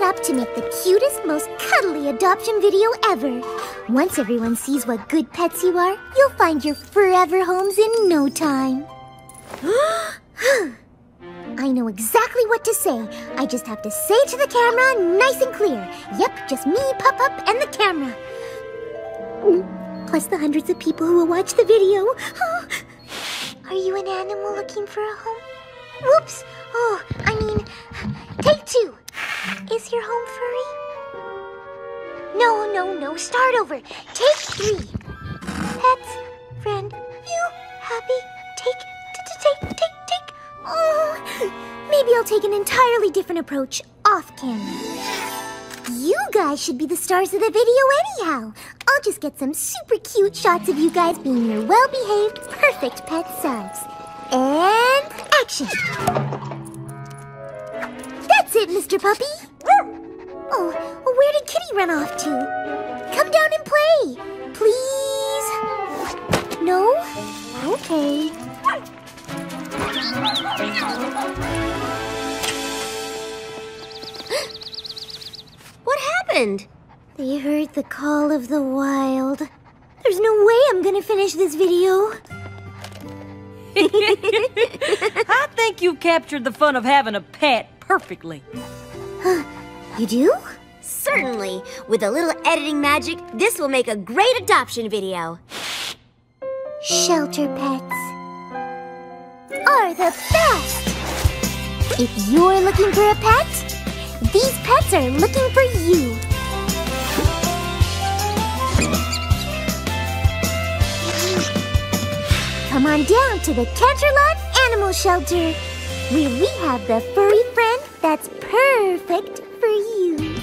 set up to make the cutest, most cuddly adoption video ever. Once everyone sees what good pets you are, you'll find your forever homes in no time. I know exactly what to say. I just have to say to the camera nice and clear. Yep, just me, Pup Up, and the camera. Plus the hundreds of people who will watch the video. Are you an animal looking for a home? Whoops! Oh, I mean, No, no, no. Start over. Take three. Pets, friend, you, happy, take, take, take, take. Oh, maybe I'll take an entirely different approach off camera. You guys should be the stars of the video anyhow. I'll just get some super cute shots of you guys being your well-behaved, perfect pet selves. And action! That's it, Mr. Puppy. Run off to? Come down and play, please. No? Okay. What happened? They heard the call of the wild. There's no way I'm gonna finish this video. I think you captured the fun of having a pet perfectly. You do? Certainly. With a little editing magic, this will make a great adoption video. Shelter pets are the best! If you're looking for a pet, these pets are looking for you. Come on down to the Canterlot Animal Shelter, where we have the furry friend that's perfect for you.